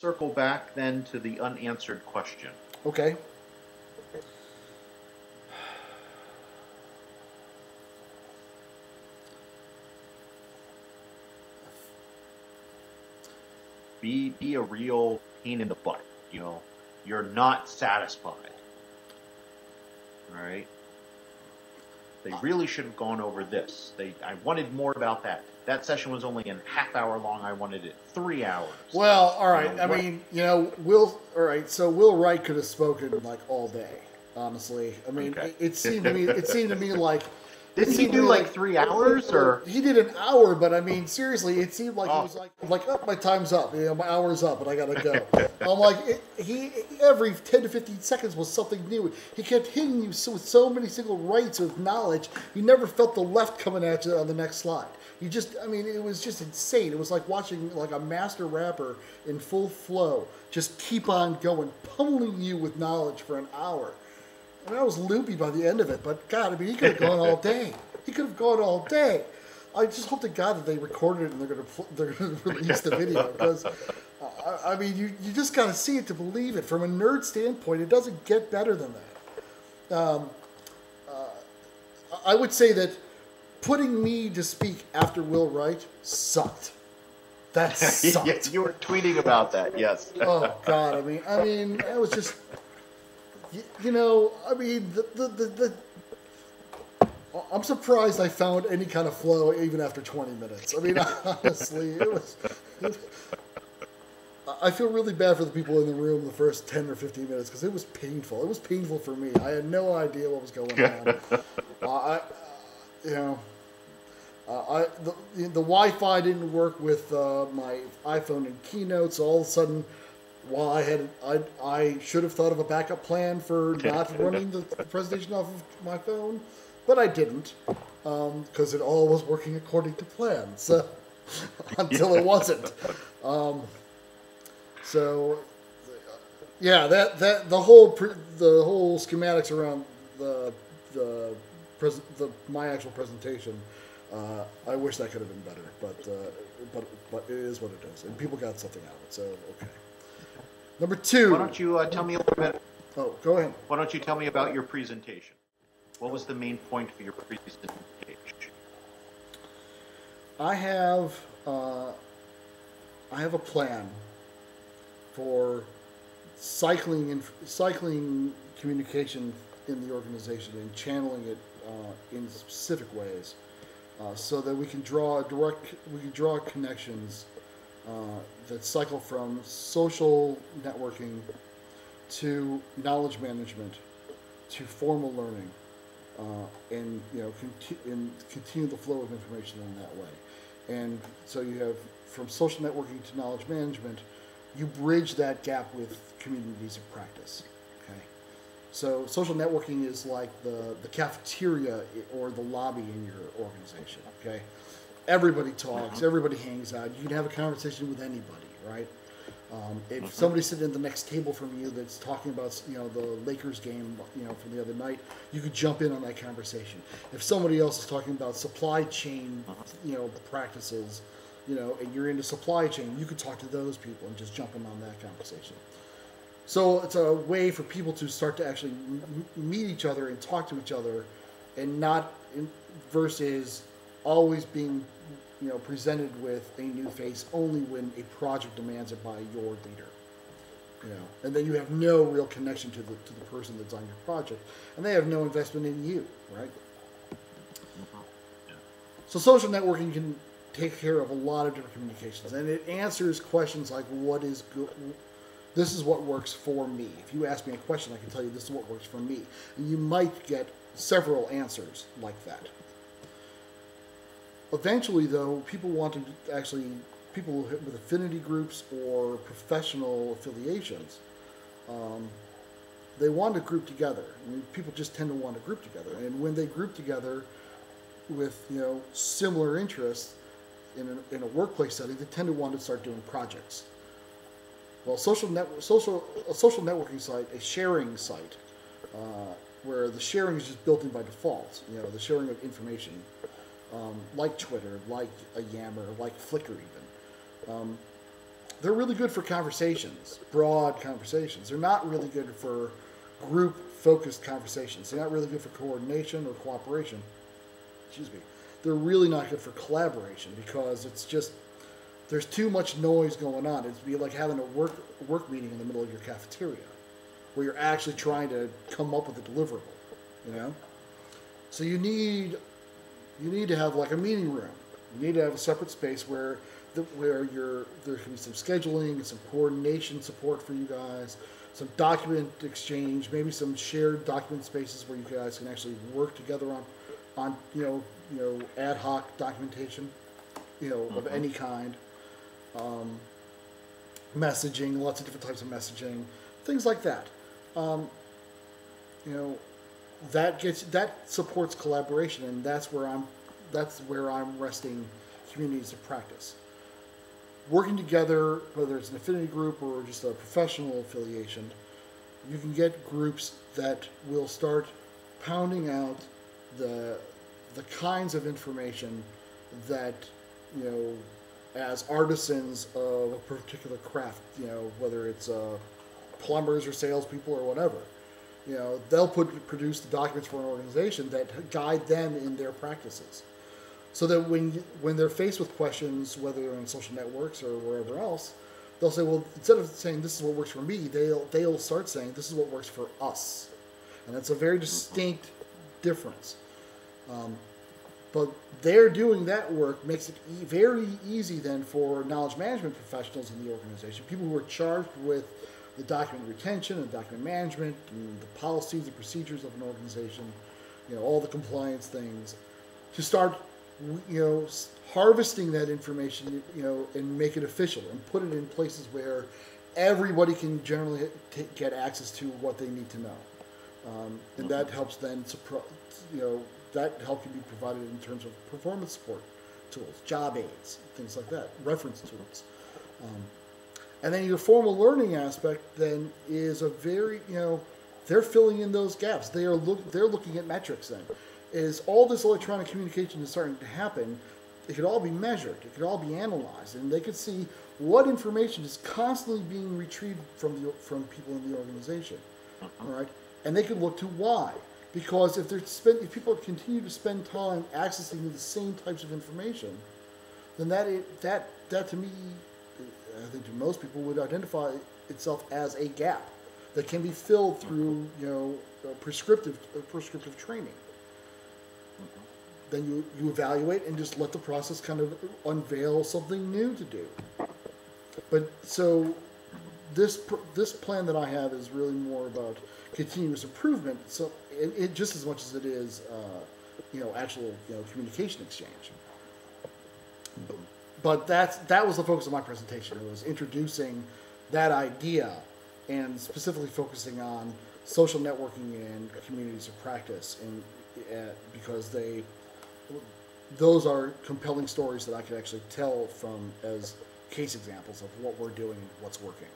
circle back then to the unanswered question. Okay. Be be a real pain in the butt. You know, you're not satisfied. All right. They really should have gone over this. They I wanted more about that. That session was only a half hour long. I wanted it three hours. Well, all right. You know, I what- mean, you know, Will. All right. So Will Wright could have spoken like all day. Honestly, I mean, Okay. it, it seemed to me. It seemed to me like. Didn't he do me like three hours or? He did an hour, but I mean, seriously, it seemed like Oh. he was like, like, oh, my time's up. You know, my hour's up, and I gotta go. I'm like, it, he every ten to fifteen seconds was something new. He kept hitting you so, with so many single rights of knowledge. You never felt the left coming at you on the next slide. You just, I mean, it was just insane. It was like watching like a master rapper in full flow just keep on going, pummeling you with knowledge for an hour. And I was loopy by the end of it, but God, I mean, he could have gone all day. He could have gone all day. I just hope to God that they recorded it and they're going to they're going to release the video because I, I mean, you you just got to see it to believe it. From a nerd standpoint, it doesn't get better than that. Um, uh, I would say that putting me to speak after Will Wright sucked. That sucked. you were tweeting about that. Yes. oh God! I mean, I mean, I was just, you, you know, I mean, the, the the the. I'm surprised I found any kind of flow even after 20 minutes. I mean, honestly, it was. I feel really bad for the people in the room the first 10 or 15 minutes because it was painful. It was painful for me. I had no idea what was going on. uh, I, uh, you know, uh, I the, the Wi-Fi didn't work with uh, my iPhone and Keynote, so all of a sudden, while I had I, I should have thought of a backup plan for not running the, the presentation off of my phone, but I didn't because it all was working according to plan. So until it wasn't. Um, so yeah, that that the whole pre, the whole schematics around the the pres, the my actual presentation. Uh, I wish that could have been better, but uh, but but it is what it is, and people got something out of it. So okay. Number two. Why don't you uh, tell me a little bit? Oh, go ahead. Why don't you tell me about your presentation? What was the main point for your presentation? I have uh, I have a plan for cycling and cycling communication in the organization and channeling it uh, in specific ways, uh, so that we can draw direct we can draw connections uh, that cycle from social networking to knowledge management to formal learning uh, and you know conti- and continue the flow of information in that way. And so you have from social networking to knowledge management, you bridge that gap with communities of practice. Okay, so social networking is like the the cafeteria or the lobby in your organization. Okay, everybody talks, everybody hangs out. You can have a conversation with anybody, right? Um, if somebody's sitting at the next table from you that's talking about you know the Lakers game you know from the other night, you could jump in on that conversation. If somebody else is talking about supply chain you know practices, you know, and you're into supply chain, you could talk to those people and just jump in on that conversation. So it's a way for people to start to actually m- meet each other and talk to each other, and not in, versus always being, you know, presented with a new face only when a project demands it by your leader. You know, and then you have no real connection to the to the person that's on your project, and they have no investment in you, right? Mm-hmm. So social networking can take care of a lot of different communications, and it answers questions like what is good. This is what works for me. If you ask me a question, I can tell you this is what works for me, and you might get several answers like that. Eventually, though, people want to actually people with affinity groups or professional affiliations. Um, they want to group together. I mean, people just tend to want to group together, and when they group together with you know similar interests in a, in a workplace setting, they tend to want to start doing projects. Well, social net, social a social networking site, a sharing site, uh, where the sharing is just built in by default. You know, the sharing of information, um, like Twitter, like a Yammer, like Flickr, even. Um, they're really good for conversations, broad conversations. They're not really good for group focused conversations. They're not really good for coordination or cooperation. Excuse me. They're really not good for collaboration because it's just there's too much noise going on. It'd be like having a work work meeting in the middle of your cafeteria, where you're actually trying to come up with a deliverable. You know, so you need you need to have like a meeting room. You need to have a separate space where the, where you're there can be some scheduling and some coordination support for you guys, some document exchange, maybe some shared document spaces where you guys can actually work together on on you know you know ad hoc documentation, you know of any kind um, messaging, lots of different types of messaging, things like that. Um, you know, that gets that supports collaboration, and that's where I'm that's where I'm resting communities of practice. Working together, whether it's an affinity group or just a professional affiliation, you can get groups that will start pounding out the the kinds of information that you know as artisans of a particular craft, you know, whether it's uh, plumbers or salespeople or whatever. You know, they'll put produce the documents for an organization that guide them in their practices, so that when when they're faced with questions, whether they're on social networks or wherever else, they'll say, well, instead of saying this is what works for me, they'll they'll start saying this is what works for us, and that's a very distinct difference. Um, but they're doing that work makes it e- very easy then for knowledge management professionals in the organization, people who are charged with the document retention and document management and the policies and procedures of an organization, you know, all the compliance things, to start, you know, harvesting that information, you know, and make it official and put it in places where everybody can generally t- get access to what they need to know. Um, and that helps then, you know, that help can be provided in terms of performance support tools, job aids, things like that, reference tools. Um, and then your formal learning aspect then is a very, you know, they're filling in those gaps. They are look, they're looking at metrics then. Is all this electronic communication is starting to happen, it could all be measured, it could all be analyzed, and they could see what information is constantly being retrieved from the, from people in the organization. Uh-huh. All right, and they could look to why, because if they're spend, if people continue to spend time accessing the same types of information, then that it, that that to me, I think to most people would identify itself as a gap that can be filled through you know prescriptive prescriptive training. Then you, you evaluate and just let the process kind of unveil something new to do. But so this this plan that I have is really more about continuous improvement. So it, it just as much as it is, uh, you know, actual you know communication exchange. But that's that was the focus of my presentation. It was introducing that idea and specifically focusing on social networking and communities of practice, and uh, because they those are compelling stories that I could actually tell from as case examples of what we're doing and what's working.